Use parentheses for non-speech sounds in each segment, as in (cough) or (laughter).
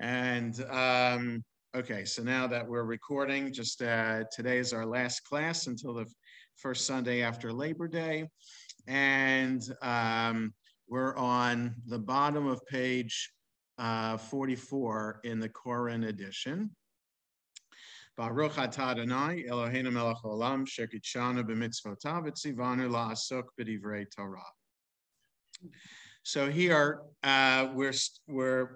And um, okay, so now that we're recording, just uh, today is our last class until the first Sunday after Labor Day. And um, we're on the bottom of page uh, 44 in the Koren edition. Baruch atah Adonai Eloheinu melech olam shekitshanu b'mitzvotav etzivanu la'asok b'divrei Torah. So here uh, we're we're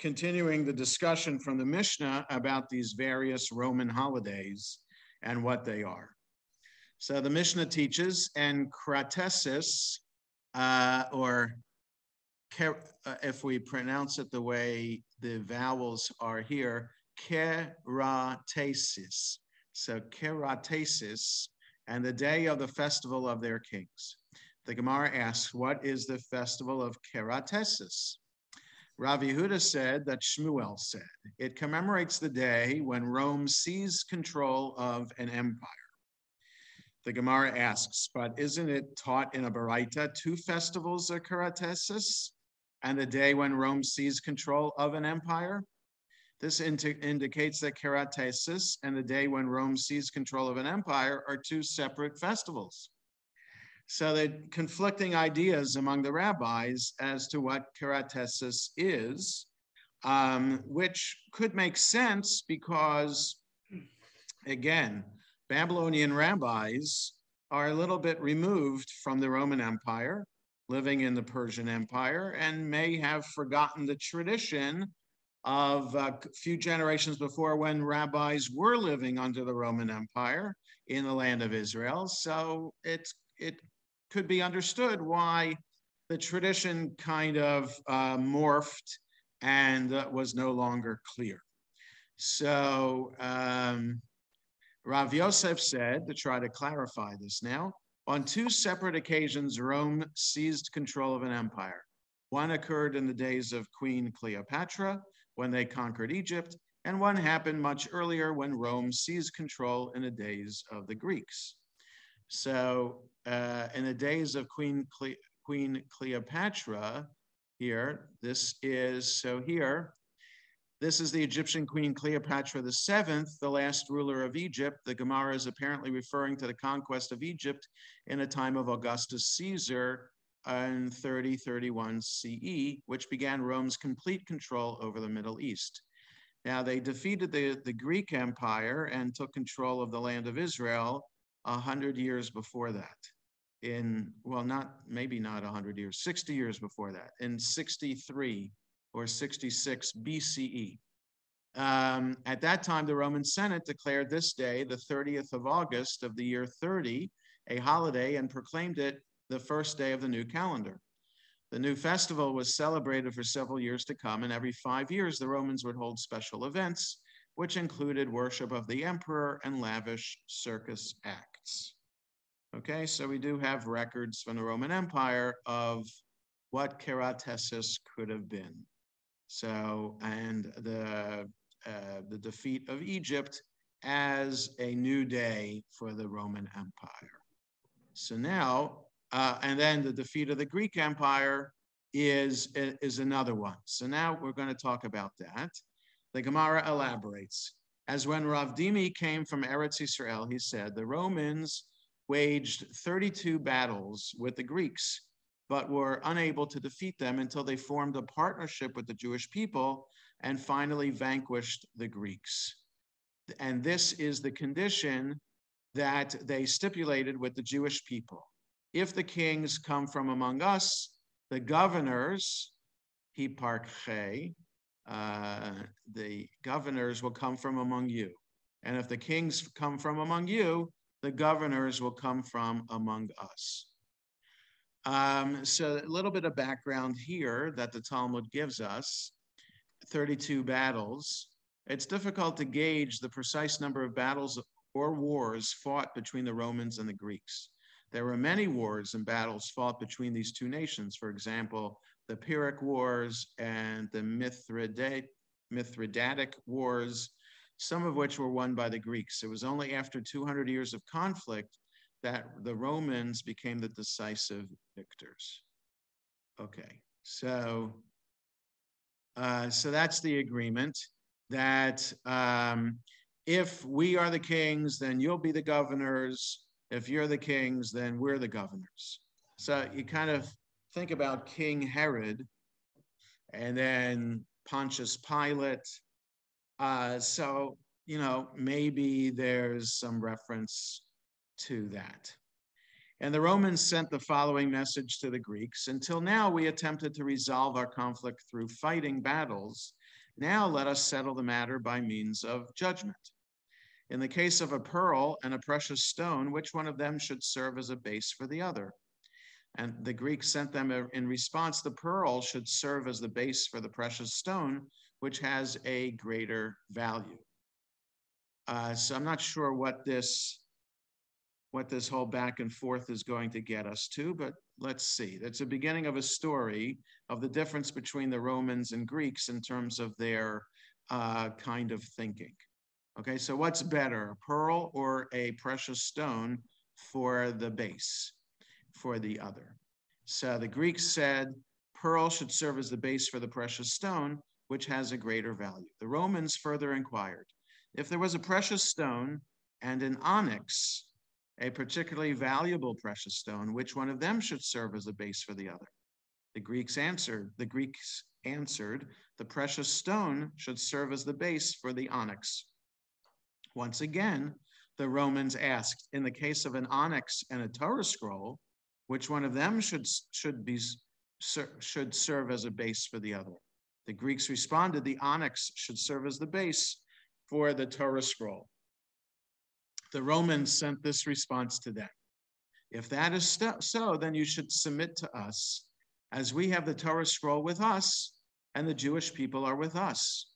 continuing the discussion from the Mishnah about these various Roman holidays and what they are. So the Mishnah teaches, and kratesis, uh, or uh, if we pronounce it the way the vowels are here, keratesis. So keratesis, and the day of the festival of their kings. The Gemara asks, what is the festival of keratesis? Rav Yehuda said that Shmuel said. It commemorates the day when Rome seized control of an empire. The Gemara asks, but isn't it taught in a Baraita two festivals are Karatesis and the day when Rome seized control of an empire? This indicates that Karatesis and the day when Rome seized control of an empire are two separate festivals. So the conflicting ideas among the rabbis as to what keratesis is, um, which could make sense because, again, Babylonian rabbis are a little bit removed from the Roman Empire, living in the Persian Empire, and may have forgotten the tradition of a few generations before when rabbis were living under the Roman Empire in the land of Israel. So it's it could be understood why the tradition kind of uh, morphed and uh, was no longer clear. So um, Rav Yosef said, to try to clarify this now, on two separate occasions, Rome seized control of an empire. One occurred in the days of Queen Cleopatra when they conquered Egypt, and one happened much earlier when Rome seized control in the days of the Greeks. So uh, in the days of Queen, Cle Queen Cleopatra, here, this is, so here, this is the Egyptian Queen Cleopatra VII, the last ruler of Egypt. The Gemara is apparently referring to the conquest of Egypt in a time of Augustus Caesar in 30, 31 CE, which began Rome's complete control over the Middle East. Now, they defeated the, the Greek Empire and took control of the land of Israel a hundred years before that. In well, not maybe not a hundred years, 60 years before that, in 63 or 66 BCE. Um, at that time, the Roman Senate declared this day, the 30th of August of the year 30, a holiday and proclaimed it the first day of the new calendar. The new festival was celebrated for several years to come, and every five years, the Romans would hold special events, which included worship of the emperor and lavish circus acts. Okay, so we do have records from the Roman Empire of what keratesis could have been. So, and the uh, the defeat of Egypt as a new day for the Roman Empire. So now, uh, and then the defeat of the Greek Empire is is another one. So now we're going to talk about that. The Gemara elaborates. As when Rav Dimi came from Eretz Israel, he said, the Romans waged 32 battles with the Greeks, but were unable to defeat them until they formed a partnership with the Jewish people and finally vanquished the Greeks. And this is the condition that they stipulated with the Jewish people. If the kings come from among us, the governors, hiparche, uh, the governors will come from among you. And if the kings come from among you, the governors will come from among us. Um, so a little bit of background here that the Talmud gives us, 32 battles. It's difficult to gauge the precise number of battles or wars fought between the Romans and the Greeks. There were many wars and battles fought between these two nations. For example, the Pyrrhic Wars and the Mithridatic, Mithridatic Wars, some of which were won by the Greeks. It was only after 200 years of conflict that the Romans became the decisive victors. Okay, so Uh, so that's the agreement that um, if we are the kings, then you'll be the governors. If you're the kings, then we're the governors. So you kind of think about King Herod and then Pontius Pilate. Uh, so, you know, maybe there's some reference to that. And the Romans sent the following message to the Greeks Until now, we attempted to resolve our conflict through fighting battles. Now, let us settle the matter by means of judgment. In the case of a pearl and a precious stone, which one of them should serve as a base for the other? And the Greeks sent them in response the pearl should serve as the base for the precious stone, which has a greater value. Uh, so I'm not sure what this what this whole back and forth is going to get us to, but let's see. That's the beginning of a story of the difference between the Romans and Greeks in terms of their uh, kind of thinking. Okay, so what's better, a pearl or a precious stone for the base? For the other. So the Greeks said pearl should serve as the base for the precious stone, which has a greater value. The Romans further inquired if there was a precious stone and an onyx, a particularly valuable precious stone, which one of them should serve as a base for the other? The Greeks answered, the Greeks answered, the precious stone should serve as the base for the onyx. Once again, the Romans asked, in the case of an onyx and a Torah scroll, which one of them should, should, be, should serve as a base for the other? The Greeks responded the onyx should serve as the base for the Torah scroll. The Romans sent this response to them. If that is so, then you should submit to us, as we have the Torah scroll with us, and the Jewish people are with us.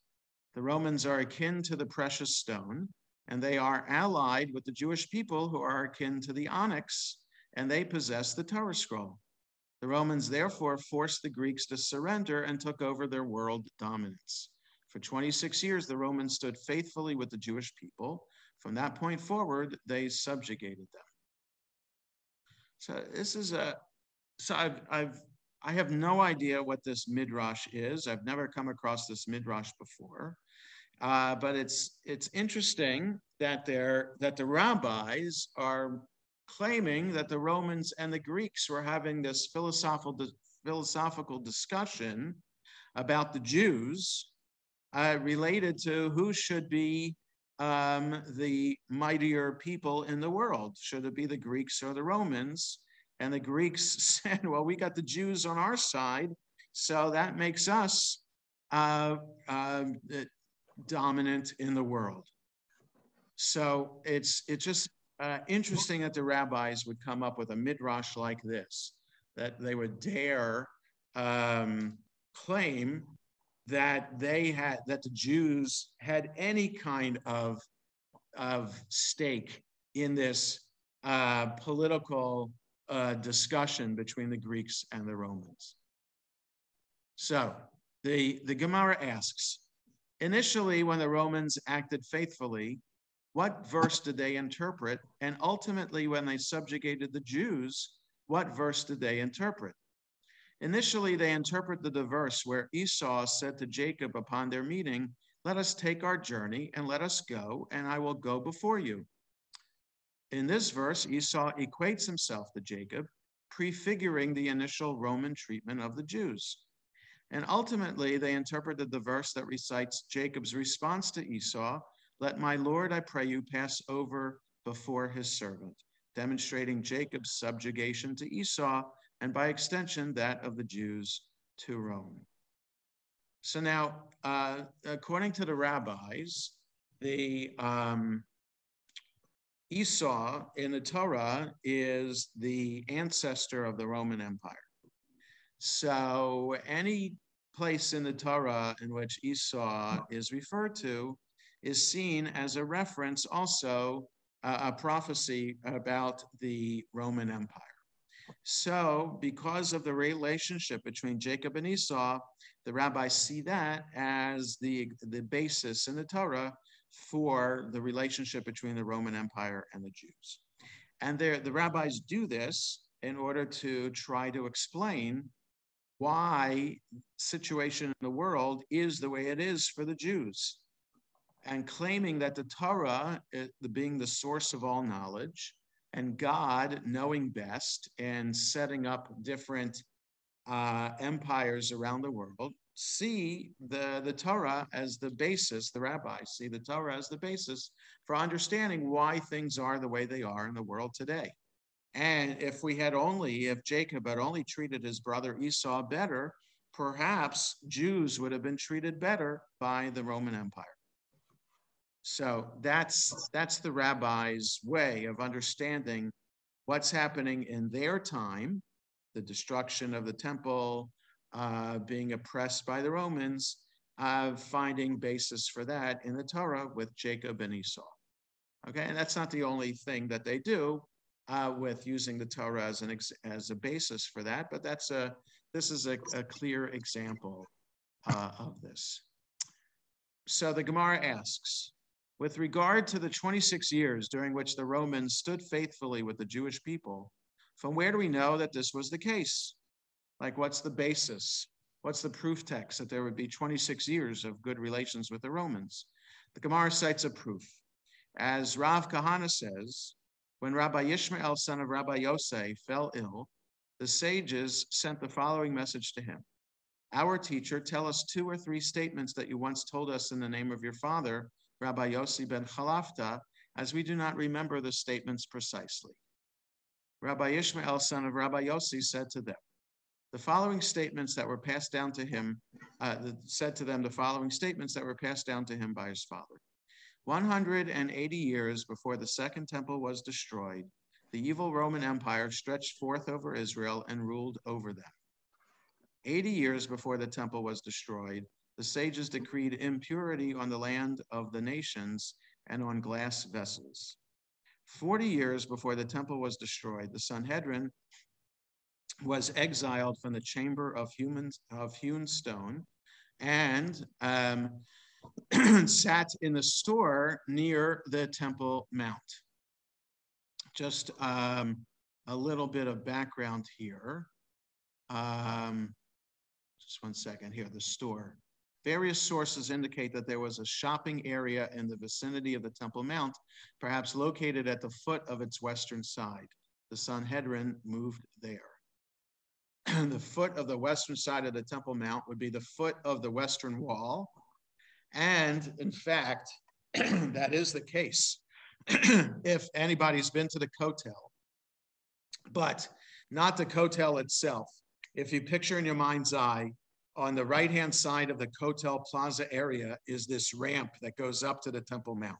The Romans are akin to the precious stone, and they are allied with the Jewish people who are akin to the onyx, and they possessed the Torah scroll. The Romans therefore forced the Greeks to surrender and took over their world dominance. For 26 years, the Romans stood faithfully with the Jewish people. From that point forward, they subjugated them. So this is a, so I've, I've, I have no idea what this midrash is. I've never come across this midrash before. Uh, but it's it's interesting that they're that the rabbis are claiming that the Romans and the Greeks were having this philosophical, philosophical discussion about the Jews uh, related to who should be um, the mightier people in the world. Should it be the Greeks or the Romans? And the Greeks (laughs) said, well, we got the Jews on our side, so that makes us uh, uh, dominant in the world. So it's it just uh, interesting that the rabbis would come up with a midrash like this, that they would dare um, claim that they had that the Jews had any kind of of stake in this uh, political uh, discussion between the Greeks and the Romans. So the the Gemara asks, initially when the Romans acted faithfully, what verse did they interpret? And ultimately, when they subjugated the Jews, what verse did they interpret? Initially, they interpreted the verse where Esau said to Jacob upon their meeting, Let us take our journey and let us go, and I will go before you. In this verse, Esau equates himself to Jacob, prefiguring the initial Roman treatment of the Jews. And ultimately, they interpreted the verse that recites Jacob's response to Esau let my Lord, I pray you, pass over before his servant, demonstrating Jacob's subjugation to Esau and by extension that of the Jews to Rome. So now, uh, according to the rabbis, the um, Esau in the Torah is the ancestor of the Roman Empire. So any place in the Torah in which Esau is referred to is seen as a reference also uh, a prophecy about the Roman Empire. So, because of the relationship between Jacob and Esau, the rabbis see that as the, the basis in the Torah for the relationship between the Roman Empire and the Jews. And there, the rabbis do this in order to try to explain why situation in the world is the way it is for the Jews and claiming that the Torah, it, the, being the source of all knowledge, and God knowing best and setting up different uh, empires around the world, see the, the Torah as the basis, the rabbis see the Torah as the basis for understanding why things are the way they are in the world today. And if we had only, if Jacob had only treated his brother Esau better, perhaps Jews would have been treated better by the Roman Empire. So that's that's the rabbi's way of understanding what's happening in their time, the destruction of the temple, uh, being oppressed by the Romans, uh, finding basis for that in the Torah with Jacob and Esau. Okay, and that's not the only thing that they do uh, with using the Torah as an as a basis for that, but that's a this is a, a clear example uh, of this. So the Gemara asks, with regard to the 26 years during which the Romans stood faithfully with the Jewish people, from where do we know that this was the case? Like, what's the basis? What's the proof text that there would be 26 years of good relations with the Romans? The Gemara cites a proof. As Rav Kahana says, when Rabbi Ishmael, son of Rabbi Yosei, fell ill, the sages sent the following message to him Our teacher, tell us two or three statements that you once told us in the name of your father Rabbi Yossi ben Chalafta, as we do not remember the statements precisely. Rabbi Ishmael, son of Rabbi Yossi, said to them, the following statements that were passed down to him, uh, said to them the following statements that were passed down to him by his father. 180 years before the second temple was destroyed, the evil Roman Empire stretched forth over Israel and ruled over them. 80 years before the temple was destroyed, the sages decreed impurity on the land of the nations and on glass vessels. 40 years before the temple was destroyed, the Sanhedrin was exiled from the chamber of, humans, of hewn stone and um, (clears throat) sat in the store near the Temple Mount. Just um, a little bit of background here. Um, just one second here, the store. Various sources indicate that there was a shopping area in the vicinity of the Temple Mount, perhaps located at the foot of its western side. The Sanhedrin moved there. (clears throat) the foot of the western side of the Temple Mount would be the foot of the western wall. And in fact, (clears throat) that is the case. (clears throat) if anybody's been to the Kotel, but not the Kotel itself, if you picture in your mind's eye on the right hand side of the Kotel Plaza area is this ramp that goes up to the Temple Mount.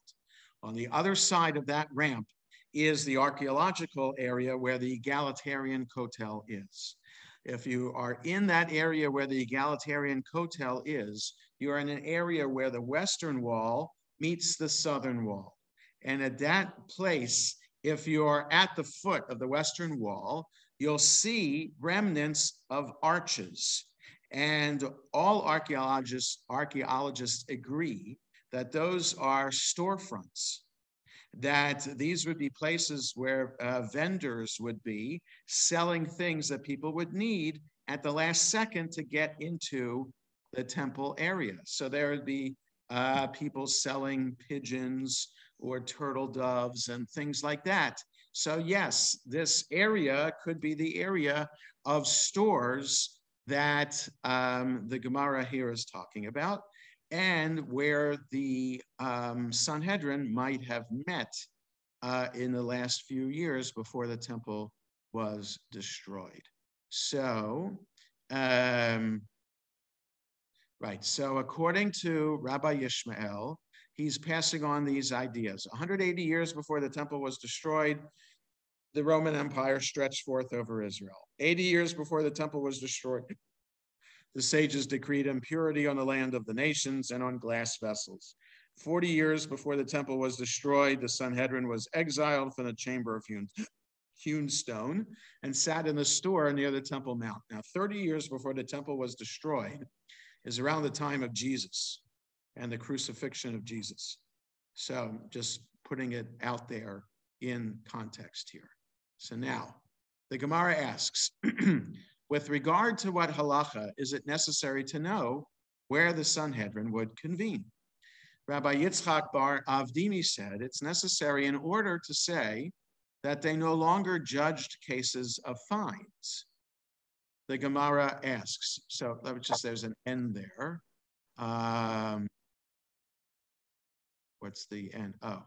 On the other side of that ramp is the archaeological area where the egalitarian Kotel is. If you are in that area where the egalitarian Kotel is, you are in an area where the western wall meets the southern wall. And at that place, if you are at the foot of the western wall, you'll see remnants of arches and all archaeologists, archaeologists agree that those are storefronts, that these would be places where uh, vendors would be selling things that people would need at the last second to get into the temple area. So there would be uh, people selling pigeons or turtle doves and things like that. So, yes, this area could be the area of stores that um, the Gemara here is talking about, and where the um, Sanhedrin might have met uh, in the last few years before the temple was destroyed. So, um, right, so according to Rabbi Yishmael, he's passing on these ideas. 180 years before the temple was destroyed, the Roman Empire stretched forth over Israel. 80 years before the temple was destroyed, the sages decreed impurity on the land of the nations and on glass vessels. 40 years before the temple was destroyed, the Sanhedrin was exiled from the chamber of hewn, hewn stone and sat in the store near the Temple Mount. Now, 30 years before the temple was destroyed is around the time of Jesus and the crucifixion of Jesus. So, just putting it out there in context here. So now, the Gemara asks, (clears throat) With regard to what halacha is it necessary to know where the Sanhedrin would convene? Rabbi Yitzchak Bar Avdimi said it's necessary in order to say that they no longer judged cases of fines. The Gemara asks, so let me just, there's an end there. Um, what's the end? Oh,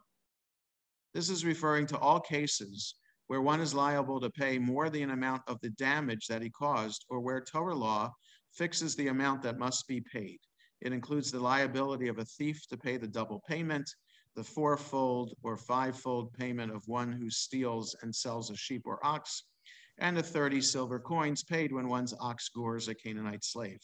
this is referring to all cases where one is liable to pay more than an amount of the damage that he caused, or where Torah law fixes the amount that must be paid. It includes the liability of a thief to pay the double payment, the fourfold or fivefold payment of one who steals and sells a sheep or ox, and the 30 silver coins paid when one's ox gores a Canaanite slave.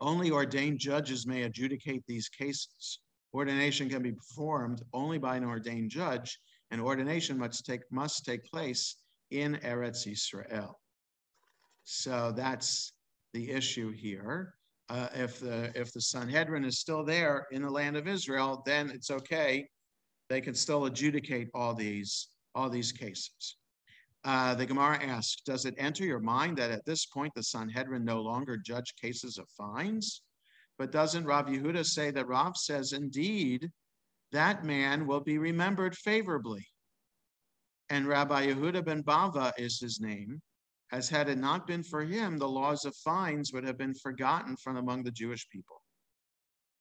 Only ordained judges may adjudicate these cases. Ordination can be performed only by an ordained judge, and ordination must take, must take place in Eretz Israel. So that's the issue here uh, if the if the Sanhedrin is still there in the land of Israel, then it's okay. They can still adjudicate all these all these cases. Uh, the Gemara asks, does it enter your mind that at this point the Sanhedrin no longer judge cases of fines? But doesn't Rav Yehuda say that Rav says, indeed, that man will be remembered favorably? And Rabbi Yehuda ben Bava is his name as had it not been for him, the laws of fines would have been forgotten from among the Jewish people.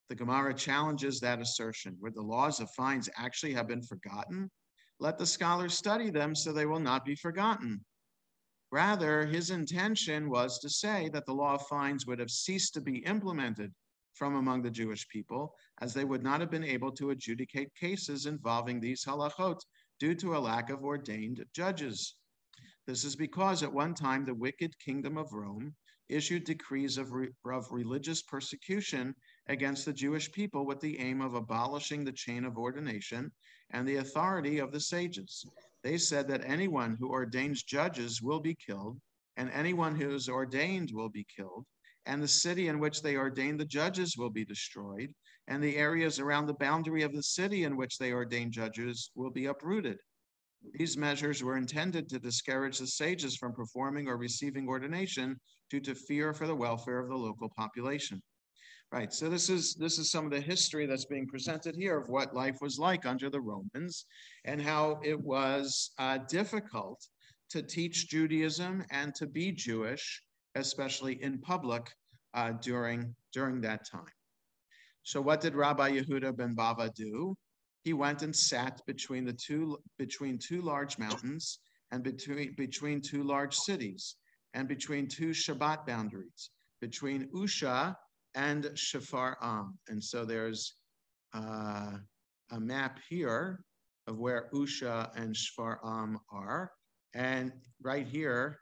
The Gemara challenges that assertion. Would the laws of fines actually have been forgotten? Let the scholars study them so they will not be forgotten. Rather, his intention was to say that the law of fines would have ceased to be implemented from among the Jewish people, as they would not have been able to adjudicate cases involving these halachot due to a lack of ordained judges. This is because at one time the wicked kingdom of Rome issued decrees of, re, of religious persecution against the Jewish people with the aim of abolishing the chain of ordination and the authority of the sages. They said that anyone who ordains judges will be killed, and anyone who is ordained will be killed, and the city in which they ordain the judges will be destroyed, and the areas around the boundary of the city in which they ordain judges will be uprooted. These measures were intended to discourage the sages from performing or receiving ordination due to fear for the welfare of the local population. Right, so this is this is some of the history that's being presented here of what life was like under the Romans and how it was uh, difficult to teach Judaism and to be Jewish, especially in public uh, during during that time. So what did Rabbi Yehuda ben Bava do? he went and sat between the two between two large mountains and between between two large cities and between two Shabbat boundaries, between Usha and Shafar Am. And so there's uh, a map here of where Usha and Shafar Am are. And right here,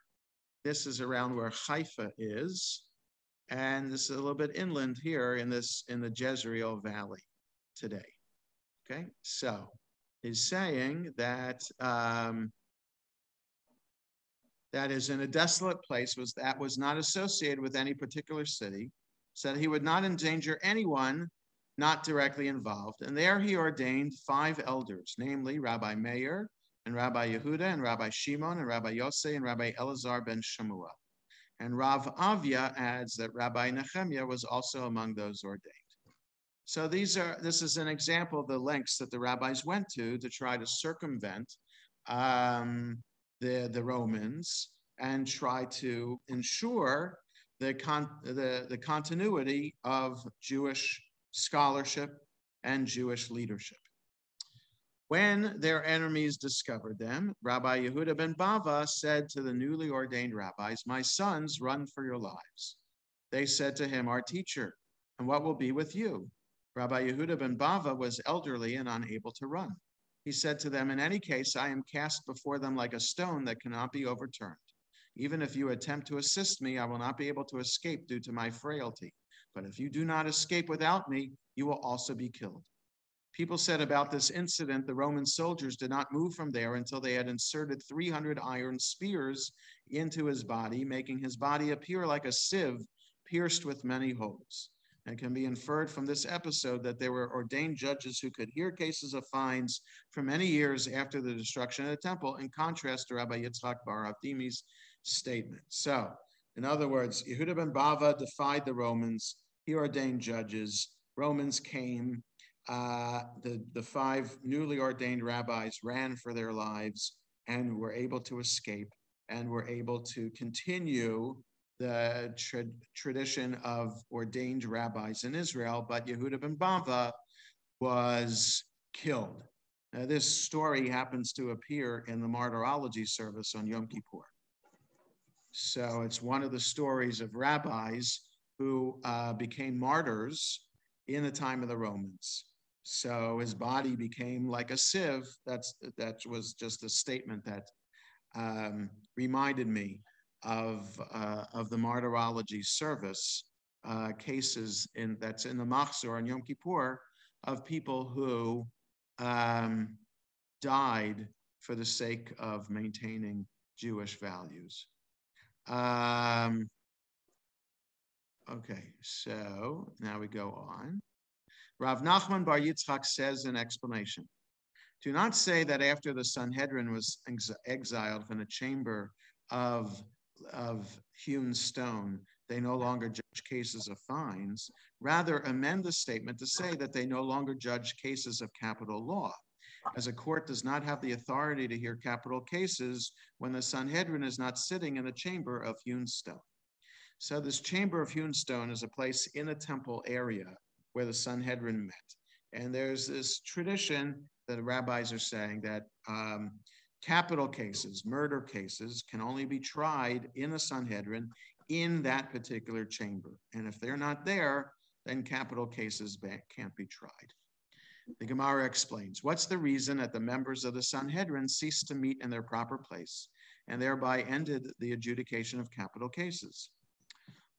this is around where Haifa is. And this is a little bit inland here in this in the Jezreel Valley today. Okay, so he's saying that um, that is in a desolate place was that was not associated with any particular city, said he would not endanger anyone not directly involved. And there he ordained five elders, namely Rabbi Meir and Rabbi Yehuda and Rabbi Shimon and Rabbi Yosei and Rabbi Elazar ben Shemua. And Rav Avia adds that Rabbi Nehemiah was also among those ordained. So these are this is an example of the lengths that the rabbis went to to try to circumvent um, the the Romans and try to ensure the con the, the continuity of Jewish scholarship and Jewish leadership. When their enemies discovered them, Rabbi Yehuda ben Bava said to the newly ordained rabbis, My sons, run for your lives. They said to him, Our teacher, and what will be with you? Rabbi Yehuda ben Bava was elderly and unable to run. He said to them, In any case, I am cast before them like a stone that cannot be overturned. Even if you attempt to assist me, I will not be able to escape due to my frailty. But if you do not escape without me, you will also be killed. People said about this incident the Roman soldiers did not move from there until they had inserted 300 iron spears into his body, making his body appear like a sieve pierced with many holes and can be inferred from this episode that there were ordained judges who could hear cases of fines for many years after the destruction of the temple, in contrast to Rabbi Yitzhak Bar Avdimi's statement. So, in other words, Yehuda ben Bava defied the Romans. He ordained judges. Romans came. Uh, the, the five newly ordained rabbis ran for their lives and were able to escape and were able to continue the tra- tradition of ordained rabbis in Israel. But Yehuda ben Bava was killed. Now, this story happens to appear in the martyrology service on Yom Kippur. So it's one of the stories of rabbis who uh, became martyrs in the time of the Romans. So his body became like a sieve. That's that was just a statement that um, reminded me of uh, of the martyrology service uh, cases in that's in the Machzor on Yom Kippur of people who um, died for the sake of maintaining Jewish values. Um, okay, so now we go on. Rav Nachman Bar Yitzchak says in explanation, do not say that after the Sanhedrin was ex- exiled from the chamber of, of hewn stone, they no longer judge cases of fines. Rather, amend the statement to say that they no longer judge cases of capital law as a court does not have the authority to hear capital cases when the Sanhedrin is not sitting in the chamber of hewn stone. So this chamber of hewn stone is a place in a temple area where the Sanhedrin met. And there's this tradition that the rabbis are saying that um, capital cases, murder cases, can only be tried in the Sanhedrin in that particular chamber. And if they're not there, then capital cases can't be tried. The Gemara explains what's the reason that the members of the Sanhedrin ceased to meet in their proper place and thereby ended the adjudication of capital cases.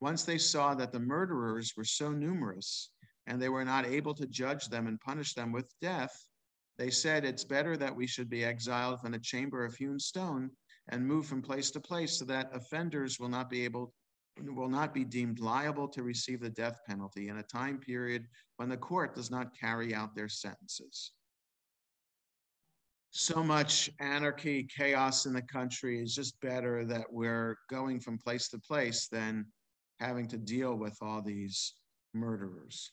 Once they saw that the murderers were so numerous and they were not able to judge them and punish them with death, they said it's better that we should be exiled from a chamber of hewn stone and move from place to place so that offenders will not be able will not be deemed liable to receive the death penalty in a time period when the court does not carry out their sentences. So much anarchy, chaos in the country is just better that we're going from place to place than having to deal with all these murderers.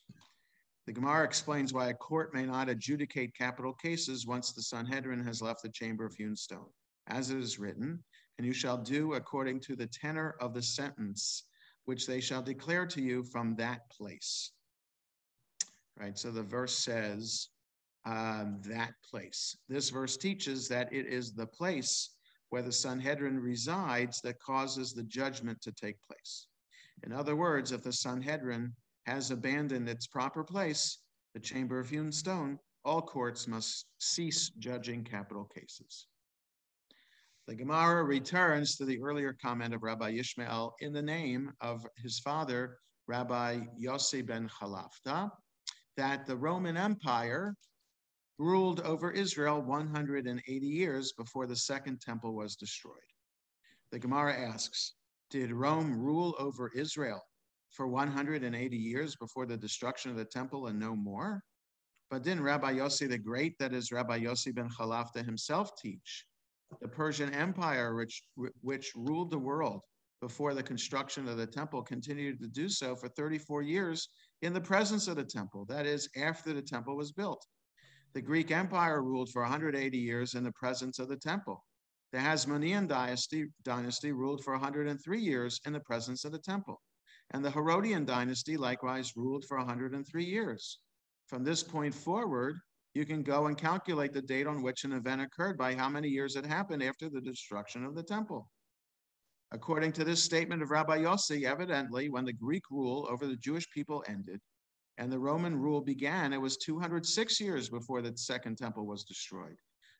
The Gemara explains why a court may not adjudicate capital cases once the Sanhedrin has left the chamber of hewn stone. As it is written, and you shall do according to the tenor of the sentence which they shall declare to you from that place. Right, so the verse says um, that place. This verse teaches that it is the place where the Sanhedrin resides that causes the judgment to take place. In other words, if the Sanhedrin has abandoned its proper place, the chamber of hewn stone, all courts must cease judging capital cases. The Gemara returns to the earlier comment of Rabbi Ishmael in the name of his father, Rabbi Yossi ben Chalafta, that the Roman Empire ruled over Israel 180 years before the Second Temple was destroyed. The Gemara asks, did Rome rule over Israel for 180 years before the destruction of the temple and no more? But didn't Rabbi Yossi the Great, that is Rabbi Yossi ben Chalafta himself, teach the Persian Empire, which, which ruled the world before the construction of the temple, continued to do so for 34 years in the presence of the temple, that is, after the temple was built. The Greek Empire ruled for 180 years in the presence of the temple. The Hasmonean dynasty, dynasty ruled for 103 years in the presence of the temple. And the Herodian dynasty likewise ruled for 103 years. From this point forward, you can go and calculate the date on which an event occurred by how many years it happened after the destruction of the temple. According to this statement of Rabbi Yossi, evidently, when the Greek rule over the Jewish people ended and the Roman rule began, it was 206 years before the Second Temple was destroyed.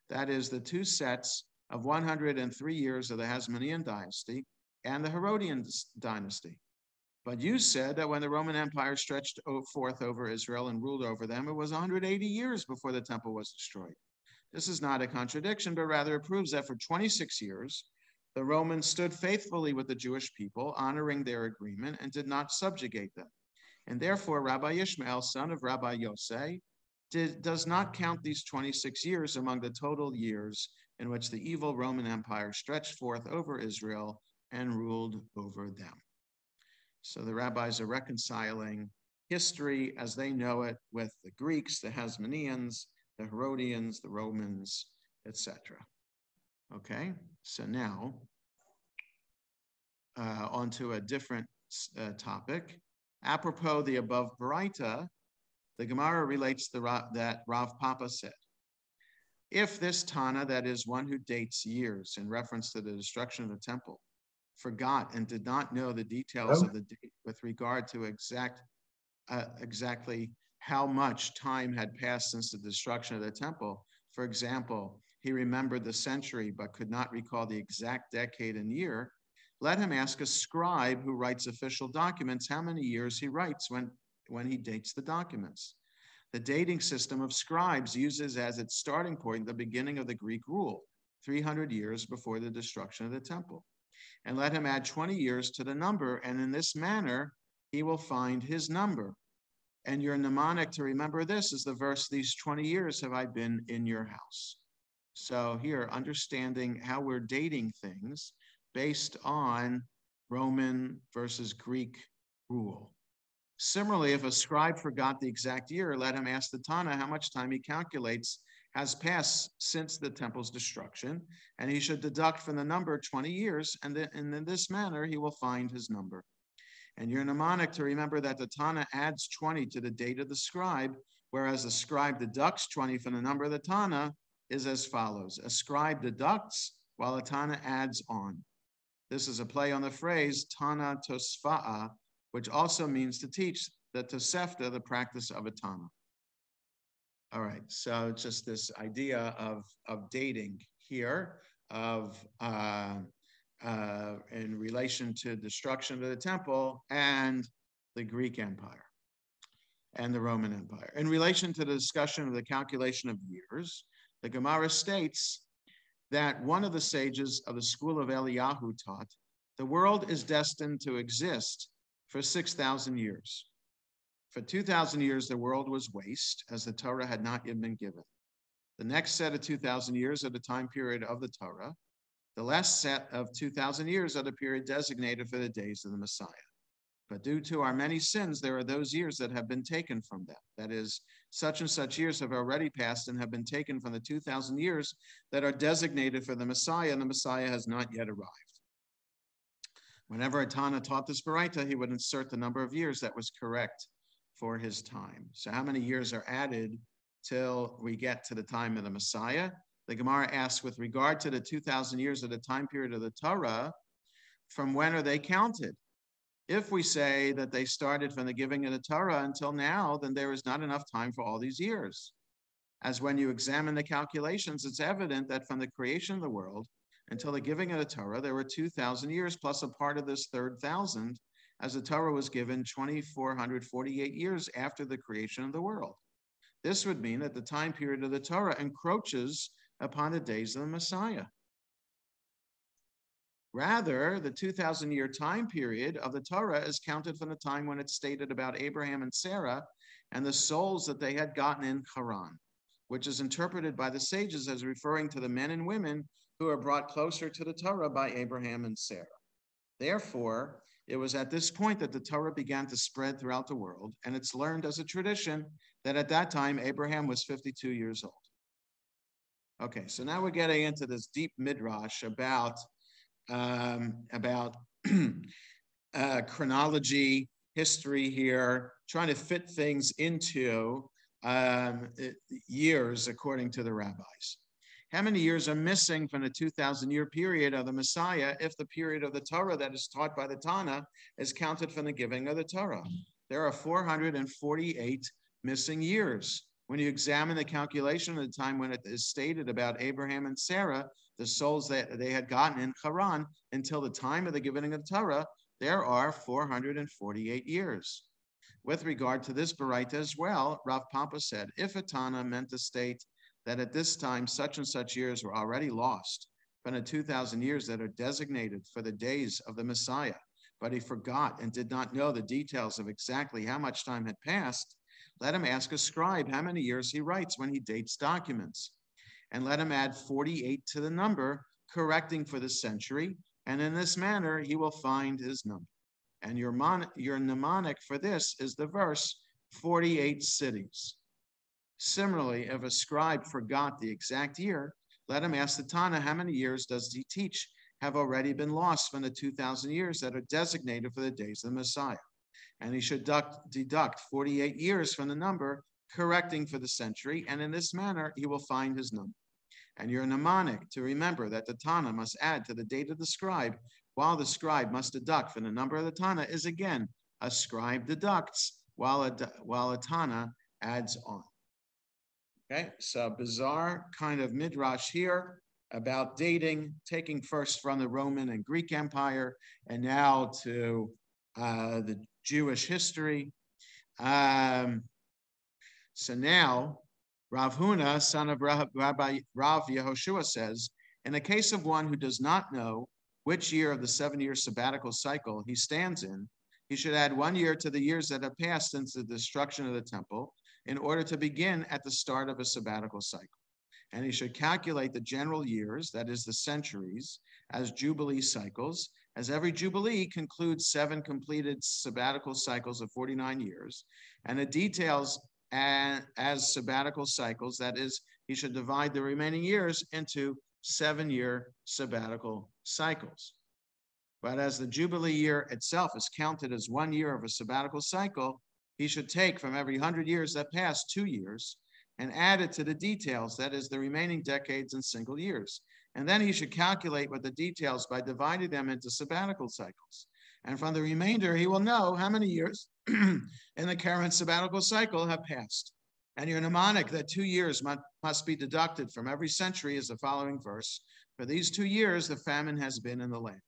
That is, the two sets of 103 years of the Hasmonean dynasty and the Herodian dynasty. But you said that when the Roman Empire stretched forth over Israel and ruled over them, it was 180 years before the temple was destroyed. This is not a contradiction, but rather it proves that for 26 years, the Romans stood faithfully with the Jewish people, honoring their agreement, and did not subjugate them. And therefore, Rabbi Ishmael, son of Rabbi Yosei, did, does not count these 26 years among the total years in which the evil Roman Empire stretched forth over Israel and ruled over them. So the rabbis are reconciling history as they know it with the Greeks, the Hasmoneans, the Herodians, the Romans, etc. Okay, so now uh, onto a different uh, topic. Apropos the above Baraita, the Gemara relates the, that Rav Papa said, if this Tana, that is one who dates years in reference to the destruction of the temple, forgot and did not know the details oh. of the date with regard to exact uh, exactly how much time had passed since the destruction of the temple. For example, he remembered the century but could not recall the exact decade and year. Let him ask a scribe who writes official documents how many years he writes when, when he dates the documents. The dating system of scribes uses as its starting point the beginning of the Greek rule, 300 years before the destruction of the temple. And let him add 20 years to the number, and in this manner he will find his number. And your mnemonic to remember this is the verse, These 20 years have I been in your house. So here, understanding how we're dating things based on Roman versus Greek rule. Similarly, if a scribe forgot the exact year, let him ask the Tana how much time he calculates has passed since the temple's destruction, and he should deduct from the number 20 years, and, and in this manner he will find his number. And you're mnemonic to remember that the Tana adds 20 to the date of the scribe, whereas the scribe deducts 20 from the number of the Tana is as follows. A scribe deducts while a Tana adds on. This is a play on the phrase Tana Tosfa'a, which also means to teach the Tosefta, the practice of a Tana. All right, so just this idea of, of dating here, of uh, uh, in relation to destruction of the temple and the Greek Empire and the Roman Empire. In relation to the discussion of the calculation of years, the Gemara states that one of the sages of the school of Eliyahu taught, the world is destined to exist for 6,000 years. For 2,000 years, the world was waste, as the Torah had not yet been given. The next set of 2,000 years are the time period of the Torah. The last set of 2,000 years are the period designated for the days of the Messiah. But due to our many sins, there are those years that have been taken from them. That is, such and such years have already passed and have been taken from the 2,000 years that are designated for the Messiah, and the Messiah has not yet arrived. Whenever a Tana taught this Baraita, he would insert the number of years that was correct for his time. So how many years are added till we get to the time of the Messiah? The Gemara asks, with regard to the 2,000 years of the time period of the Torah, from when are they counted? If we say that they started from the giving of the Torah until now, then there is not enough time for all these years. As when you examine the calculations, it's evident that from the creation of the world until the giving of the Torah, there were 2,000 years plus a part of this third thousand, as the Torah was given 2,448 years after the creation of the world. This would mean that the time period of the Torah encroaches upon the days of the Messiah. Rather, the 2,000 year time period of the Torah is counted from the time when it stated about Abraham and Sarah and the souls that they had gotten in Haran, which is interpreted by the sages as referring to the men and women who are brought closer to the Torah by Abraham and Sarah. Therefore, it was at this point that the Torah began to spread throughout the world, and it's learned as a tradition that at that time Abraham was 52 years old. Okay, so now we're getting into this deep midrash about um, about (clears throat) uh, chronology, history here, trying to fit things into um, years according to the rabbis. How many years are missing from the 2,000 year period of the Messiah if the period of the Torah that is taught by the Tana is counted from the giving of the Torah? There are 448 missing years. When you examine the calculation of the time when it is stated about Abraham and Sarah, the souls that they had gotten in Haran until the time of the giving of the Torah, there are 448 years. With regard to this Baraita as well, Rav Papa said, if a Tana meant to state that at this time such and such years were already lost from the 2,000 years that are designated for the days of the Messiah. But he forgot and did not know the details of exactly how much time had passed. Let him ask a scribe how many years he writes when he dates documents. And let him add 48 to the number, correcting for the century, and in this manner he will find his number. And your, mon- your mnemonic for this is the verse 48 cities. Similarly, if a scribe forgot the exact year, let him ask the Tana, how many years does he teach have already been lost from the 2,000 years that are designated for the days of the Messiah? And he should deduct, deduct 48 years from the number, correcting for the century, and in this manner he will find his number. And your mnemonic to remember that the Tana must add to the date of the scribe, while the scribe must deduct from the number of the Tana is again, a scribe deducts while a, while a Tana adds on. Okay, so bizarre kind of midrash here about dating, taking first from the Roman and Greek Empire and now to uh, the Jewish history. Um, so now, Rav Huna, son of Rabbi Rav Yehoshua, says, in the case of one who does not know which year of the seven-year sabbatical cycle he stands in, he should add one year to the years that have passed since the destruction of the temple in order to begin at the start of a sabbatical cycle. And he should calculate the general years, that is the centuries, as Jubilee cycles, as every Jubilee concludes seven completed sabbatical cycles of 49 years, and the details as, as sabbatical cycles, that is, he should divide the remaining years into seven year sabbatical cycles. But as the Jubilee year itself is counted as one year of a sabbatical cycle, he should take from every hundred years that pass two years and add it to the details, that is, the remaining decades and single years. And then he should calculate with the details by dividing them into sabbatical cycles. And from the remainder, he will know how many years (clears throat) in the current sabbatical cycle have passed. And your mnemonic that two years must, must be deducted from every century is the following verse. For these two years, the famine has been in the land.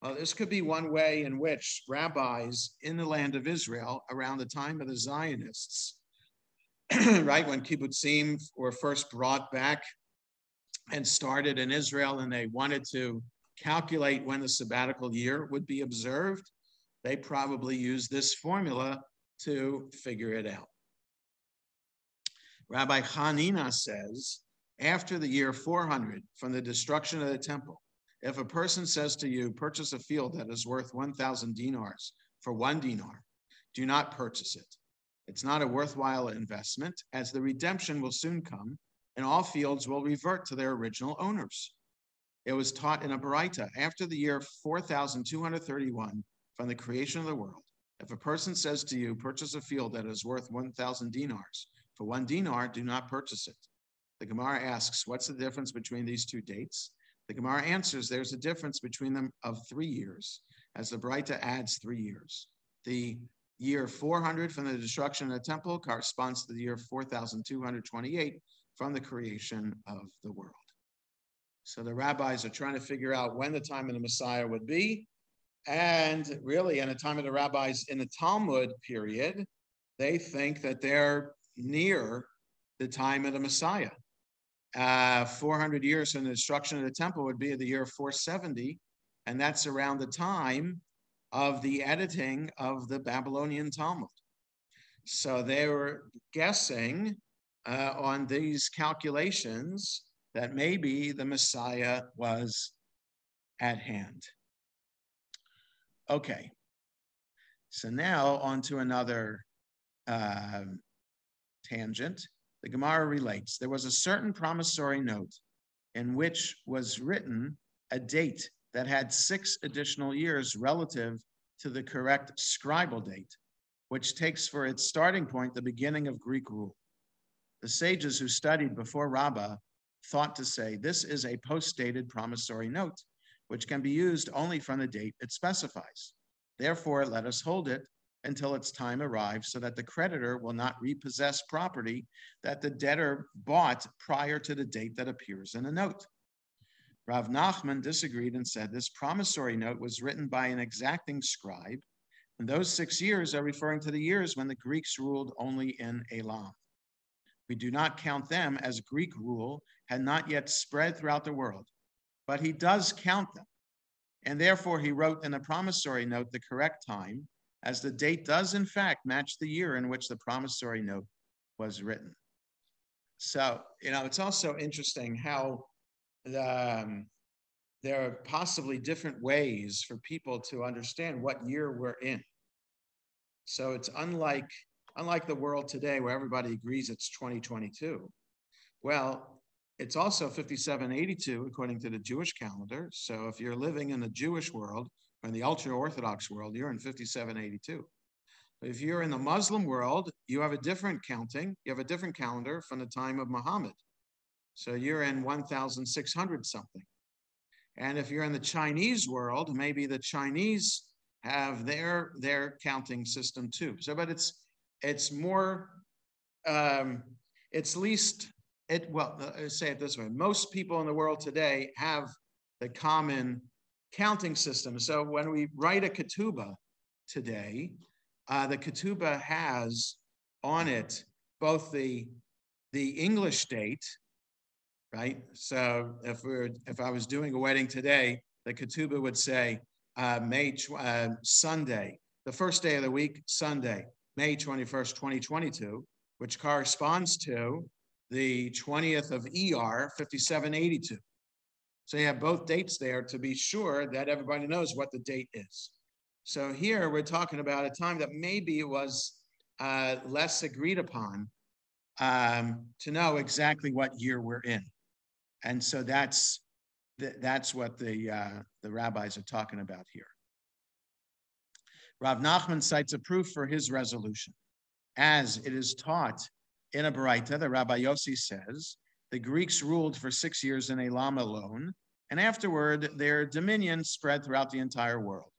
Well, this could be one way in which rabbis in the land of Israel around the time of the Zionists, (clears throat) right, when kibbutzim were first brought back and started in Israel and they wanted to calculate when the sabbatical year would be observed, they probably used this formula to figure it out. Rabbi Hanina says, after the year 400 from the destruction of the temple, if a person says to you, purchase a field that is worth 1,000 dinars for one dinar, do not purchase it. It's not a worthwhile investment, as the redemption will soon come, and all fields will revert to their original owners. It was taught in a Baraita after the year 4231 from the creation of the world. If a person says to you, purchase a field that is worth 1,000 dinars, for one dinar, do not purchase it. The Gemara asks, what's the difference between these two dates? The Gemara answers there's a difference between them of three years, as the Baraita adds three years. The year 400 from the destruction of the temple corresponds to the year 4228 from the creation of the world. So the rabbis are trying to figure out when the time of the Messiah would be. And really, in the time of the rabbis in the Talmud period, they think that they're near the time of the Messiah uh, 400 years from the destruction of the temple would be the year 470. And that's around the time of the editing of the Babylonian Talmud. So they were guessing uh, on these calculations that maybe the Messiah was at hand. Okay, so now on to another uh, tangent the Gemara relates there was a certain promissory note in which was written a date that had six additional years relative to the correct scribal date, which takes for its starting point the beginning of Greek rule. The sages who studied before Rabbah thought to say this is a post dated promissory note, which can be used only from the date it specifies. Therefore, let us hold it until its time arrives so that the creditor will not repossess property that the debtor bought prior to the date that appears in a note. Rav Nachman disagreed and said this promissory note was written by an exacting scribe, and those six years are referring to the years when the Greeks ruled only in Elam. We do not count them as Greek rule had not yet spread throughout the world, but he does count them. And therefore, he wrote in the promissory note the correct time as the date does in fact match the year in which the promissory note was written. So, you know, it's also interesting how the, um, there are possibly different ways for people to understand what year we're in. So it's unlike unlike the world today where everybody agrees it's 2022. Well, it's also 5782 according to the Jewish calendar. So if you're living in the Jewish world in the ultra Orthodox world, you're in 5782. If you're in the Muslim world, you have a different counting, you have a different calendar from the time of Muhammad. So you're in 1600 something. And if you're in the Chinese world, maybe the Chinese have their their counting system too. So, but it's it's more, um, it's least it. Well, uh, say it this way: most people in the world today have the common counting system. So when we write a ketubah today, uh, the ketubah has on it both the the English date right? So if we are if I was doing a wedding today, the ketubah would say uh, May uh, Sunday, the first day of the week, Sunday, May 21st, 2022, which corresponds to the 20th of ER 5782. So you have both dates there to be sure that everybody knows what the date is. So here we're talking about a time that maybe was uh, less agreed upon um, to know exactly what year we're in. And so that's that's what the uh, the rabbis are talking about here. Rav Nachman cites a proof for his resolution, as it is taught in a Baraita. The Rabbi Yossi says the Greeks ruled for six years in Elam alone, and afterward their dominion spread throughout the entire world.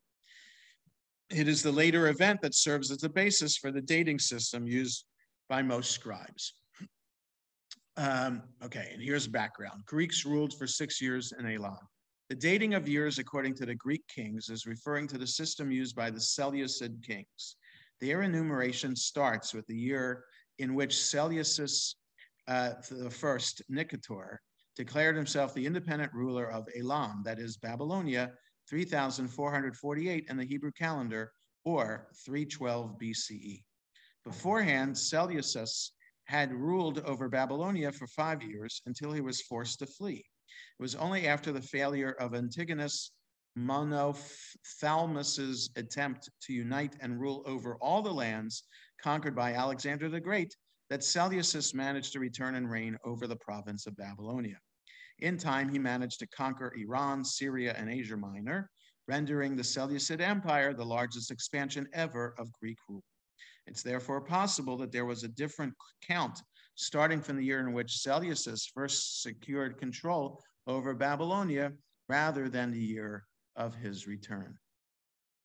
It is the later event that serves as the basis for the dating system used by most scribes. Um, okay, and here's background. Greeks ruled for six years in Elam. The dating of years, according to the Greek kings, is referring to the system used by the Seleucid kings. Their enumeration starts with the year in which Seleucus uh, the first, Nicator, declared himself the independent ruler of Elam, that is Babylonia, 3448 in the Hebrew calendar, or 312 BCE. Beforehand, Seleucus had ruled over Babylonia for five years until he was forced to flee. It was only after the failure of Antigonus Monophthalmus's attempt to unite and rule over all the lands conquered by Alexander the Great that Seleucus managed to return and reign over the province of Babylonia. In time, he managed to conquer Iran, Syria, and Asia Minor, rendering the Seleucid Empire the largest expansion ever of Greek rule. It's therefore possible that there was a different count starting from the year in which Seleucus first secured control over Babylonia rather than the year of his return.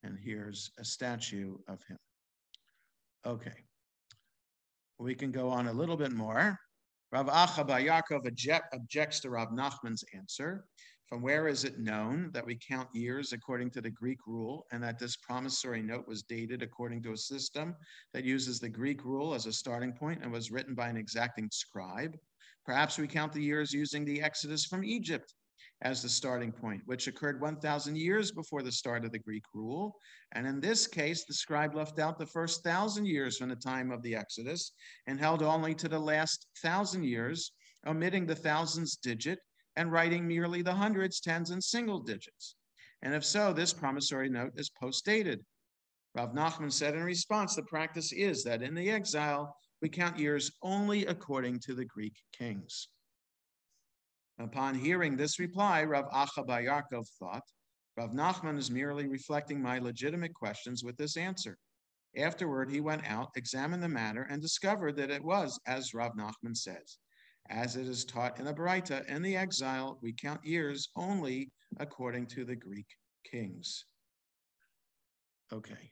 And here's a statue of him. Okay. We can go on a little bit more. Rav Acha Yaakov objects to Rav Nachman's answer. From where is it known that we count years according to the Greek rule and that this promissory note was dated according to a system that uses the Greek rule as a starting point and was written by an exacting scribe? Perhaps we count the years using the Exodus from Egypt as the starting point, which occurred 1,000 years before the start of the Greek rule. And in this case, the scribe left out the first thousand years from the time of the Exodus and held only to the last thousand years, omitting the thousands digit and writing merely the hundreds, tens, and single digits? And if so, this promissory note is post-dated. Rav Nachman said in response, the practice is that in the exile, we count years only according to the Greek kings. Upon hearing this reply, Rav Acha bar Yaakov thought, Rav Nachman is merely reflecting my legitimate questions with this answer. Afterward, he went out, examined the matter, and discovered that it was as Rav Nachman says as it is taught in the Baraita, in the exile, we count years only according to the Greek kings. Okay.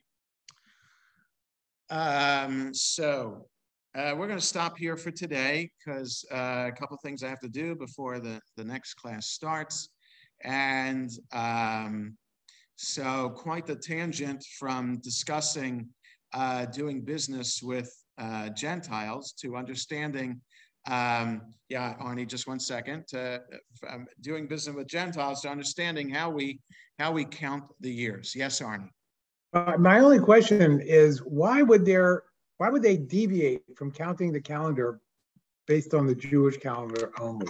Um, so uh, we're going to stop here for today because uh, a couple things I have to do before the, the next class starts. And um, so quite the tangent from discussing uh, doing business with uh, Gentiles to understanding um, yeah, Arnie, just one second. Uh, um, doing business with Gentiles to understanding how we how we count the years. Yes, Arnie. Uh, my only question is why would there why would they deviate from counting the calendar based on the Jewish calendar only?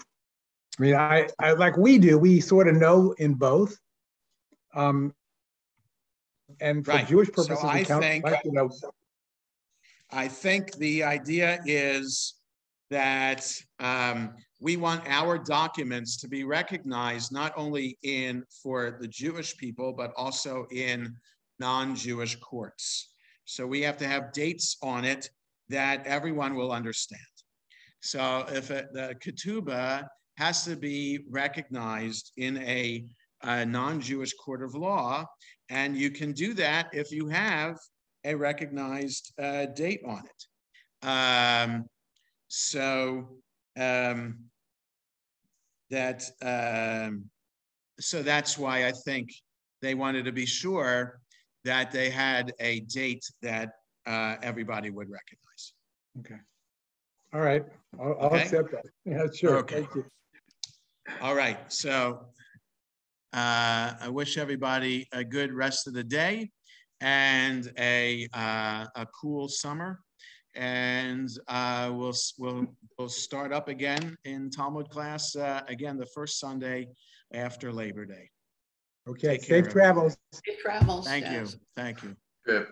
I mean, I, I like we do, we sort of know in both. Um, and for Right. Jewish So purposes, I count, think- like, you know, I think the idea is that um, we want our documents to be recognized not only in for the Jewish people, but also in non-Jewish courts. So we have to have dates on it that everyone will understand. So if it, the ketubah has to be recognized in a, a non-Jewish court of law, and you can do that if you have a recognized uh, date on it. Um, so um, that um, so that's why I think they wanted to be sure that they had a date that uh, everybody would recognize. okay. All right, I'll, I'll Okay. accept that. Yeah, sure, Okay. thank you. All right, so uh, I wish everybody a good rest of the day and a uh, a cool summer. And uh, we'll we'll we'll start up again in Talmud class uh, again the first Sunday after Labor Day. Okay, Take care, safe travels. Safe travels. Thank you, thank you. Good.